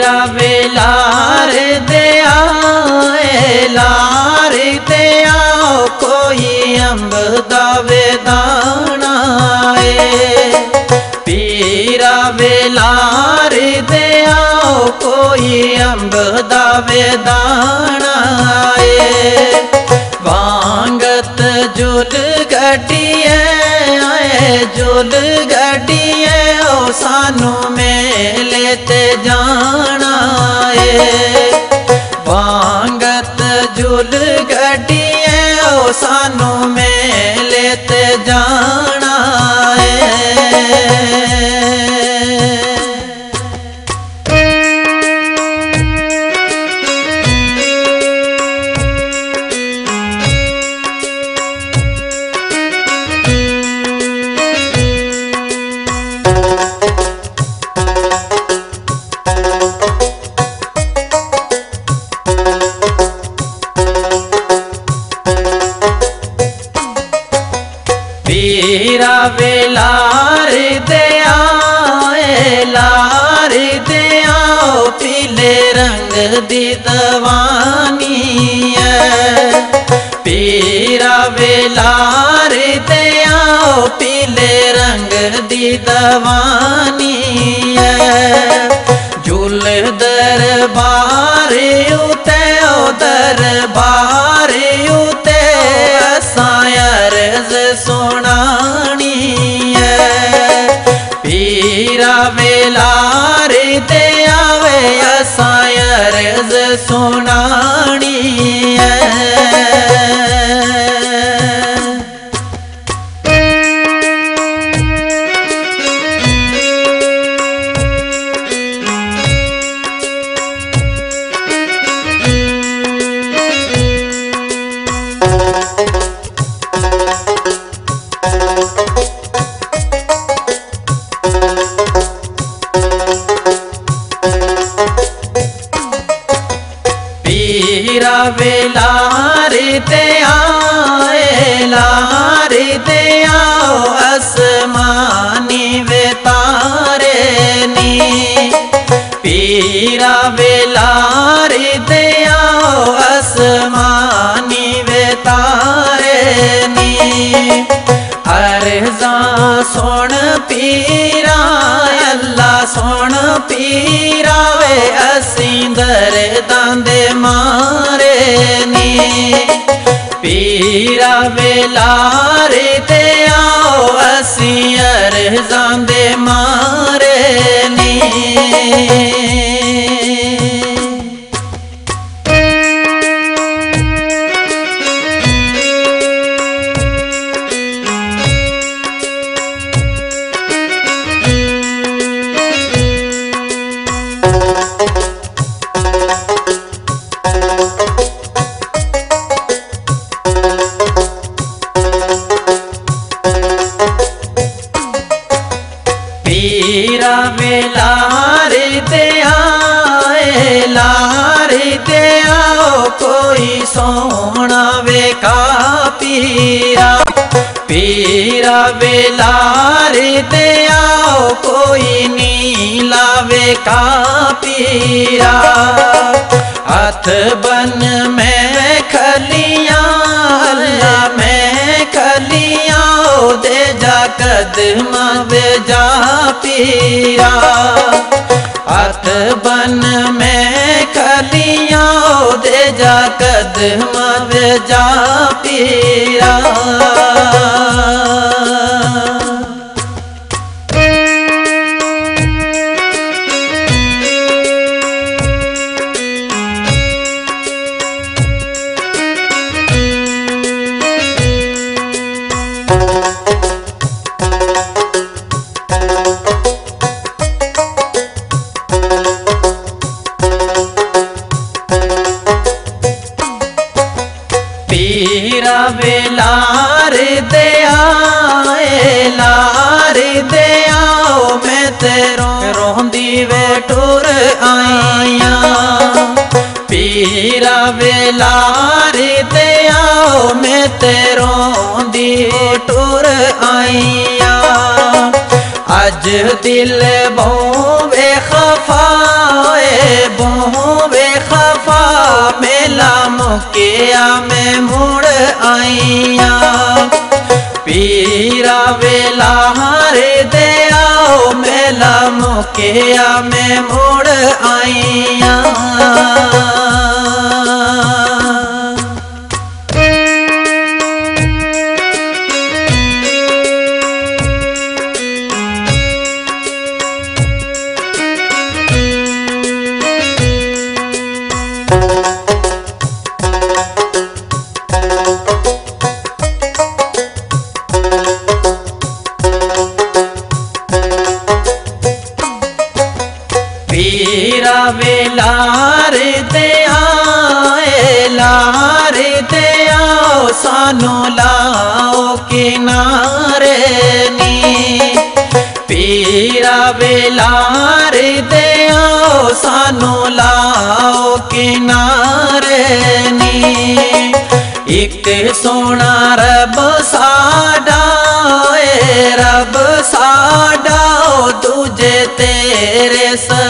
ਪੀਰਾ ਵੇਲਾਰ ਦੇ ਆਏ, ਲਾਰ ਦੇ ਆਓ, ਕੋਈ ਅੰਬ ਦਾ ਵੇਦਾਣਾ ਏ ਪੀਰਾ ਵੇਲਾਰ ਦੇ ਆਓ, ਕੋਈ ਅੰਬ ਦਾ ਵੇਦਾਣਾ ਏ ਵਾਂਗਤ ਜੁਲ ਗੱਡੀਏ ਆਏ ਜੁਲ ਗੱਡੀਏ ਉਹ ਸਾਨੂੰ ਮੇਲੇ ਤੇ ਜਾਣਾ ਏ ਵਾਂਗਤ ਜੁਲ ਗੱਡੀਏ ਉਹ ਸਾਨੂੰ ਪੀਰਾ ਵੇਲਾਰ ਦੇ ਆਏ, ਲਾਰ ਦੇ ਆਓ, ਪੀਲੇ ਰੰਗ ਦੀ ਦਵਾਨੀ ਐ। ਪੀਰਾ ਵੇਲਾਰ ਦੇ ਆਓ, ਪੀਲੇ ਰੰਗ ਦੀ ਦਵਾਨੀ ਐ। ਜੁਲ हीरा वेलारे ते आवे वेलार सायर सुना ਪੀਰਾ ਵੇਲਾਰ ਤੇ ਆਓ ਅਸਮਾਨੀ ਵੇ ਤਾਰੇ ਨੀ। ਅਰਜ਼ਾਂ ਸੁਣ ਪੀਰਾ, ਅੱਲਾ ਸੁਣ ਪੀਰਾ ਵੇ, ਅਸੀਂ ਦਰਦਾਂ ਦੇ ਮਾਰੇ ਨੀ। ਪੀਰਾ ਵੇਲਾਰੇ ਤੇ ਆਓ सोना वे का पीरा पीरा वे आओ, कोई नीला वे पीरा। हाथ बन में खलिया, अल्लाह में खलिया दे जा कदम वे जा पीरा। हाथ बन में खलिया दे जा कदमा में जा पीरा। تي روندي وي ٽر آ پيرا ويل تي ٽر آئي آهيان دل بي کفائي بي کفا ميلا مڪيا ۾ مڙ آئييا ਪੀਰਾ ਵੇਲਾ ਹਰੇ ਦੇ ਆਓ ਮੇਲਾ ਮੁਕਿਆ ਮੈਂ ਮੋੜ ਆਈਆਂ। ਪੀਰਾ ਵੇਲਾਰ ਤੇ ਸਾਨੂੰ ਲਾਓ ਕਿਨਾਰੇ ਨੀ। ਇੱਕ ਸੋਹਣਾ ਰੱਬ ਸਾਡਾ ਏ, ਰੱਬ ਸਾਡਾ ਦੂਜੇ ਤੇਰੇ ਸਹਾਰੇ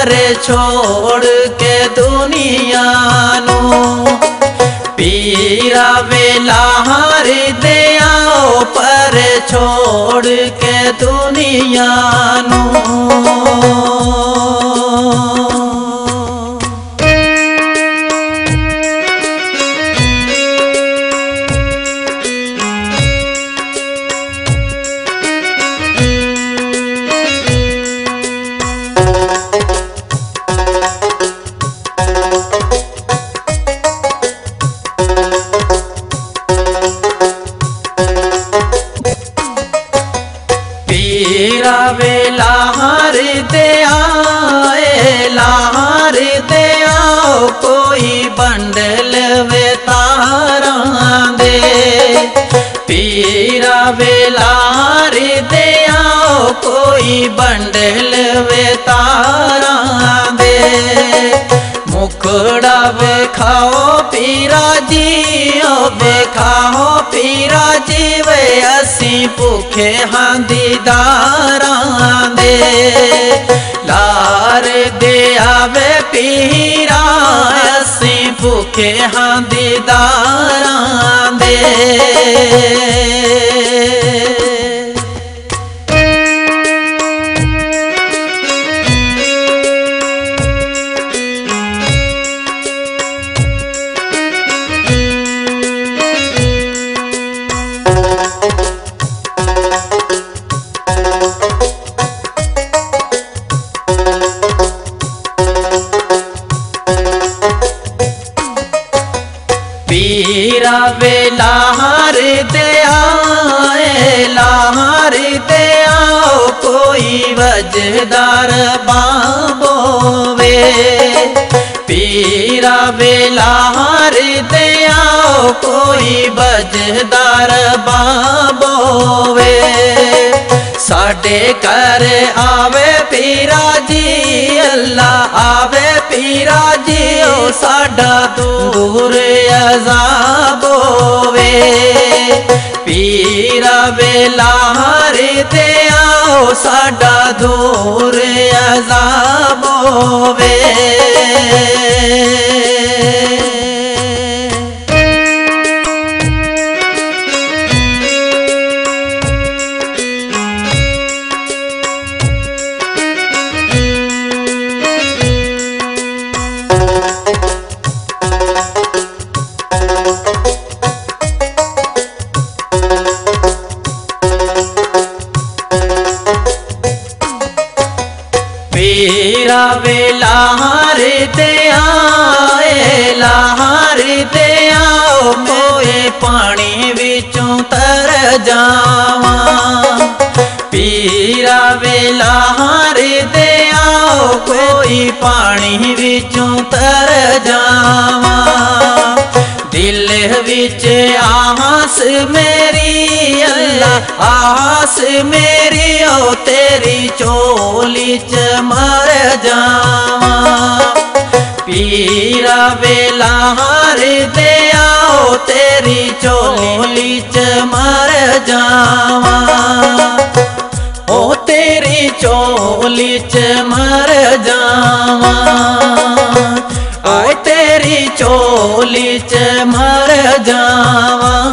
करे छोड़ के दुनिया नो। पीरा वेला हरि दया पर छोड़ के दुनिया नो। ਨੂੰ ਪੀਰਾ ਵੇਲਾਰ ਤੇ ਆਏ ਲਾਰ ਤੇ ਆਓ, ਕੋਈ ਬੰਡਲ ਵੇ ਤਾਰਾਂ ਦੇ। ਪੀਰਾ ਵੇਲਾਰ ਤੇ ਆਓ, ਕੋਈ ਬੰਡਲ ਵੇ ਤਾਰਾਂ ਦੇ। ਮੁਖੜਾ ਵੇਖਾਓ ਪੀਰਾ ਜੀ ਓ ਵੇਖਾਓ ਪੀਰਾ ਜੀ ਵੇ ਅਸੀਂ ਭੁੱਖੇ ਹਾਂ ਦੀਦਾਰਾਂ ਦੇ। ਲਾਰ ਦੇ ਆਵੇ ਪੀਰਾ, ਅਸੀਂ ਭੁੱਖੇ ਹਾਂ ਦੀਦਾਰਾਂ ਦੇ। हीरा बेला लाहार दे आए, लाहार आओ, कोई वजदार बाबो वे। पीरा बेला लाहार आओ, कोई वजदार बाबो वे। बातें कर आवे पीरा जी, अल्लाह आवे पीरा जी साडा दूर अजाब होवे। पीरा वेला हरे ते आओ, साडा दूर अजाब होवे। ਵੇ ਲਾਹਰ ਤੇ ਆਏ, ਲਾਹਰ ਤੇ ਆਓ, ਕੋਏ ਪਾਣੀ ਵਿੱਚੋਂ ਤਰ ਜਾਵਾਂ। ਪੀਰਾ ਵੇ ਲਾਹਰ ਤੇ ਆਓ, ਕੋਈ ਪਾਣੀ ਵਿੱਚੋਂ ਤਰ ਜਾਵਾਂ। देह विच आस मेरी, अल्लाह आस मेरी, ओ तेरी चोली च मर जा पीरा बेला हर दे आओ तेरी चोली च मर जा ओ तेरी चोली च मर जावा। ओ तेरी चोली च मर داغا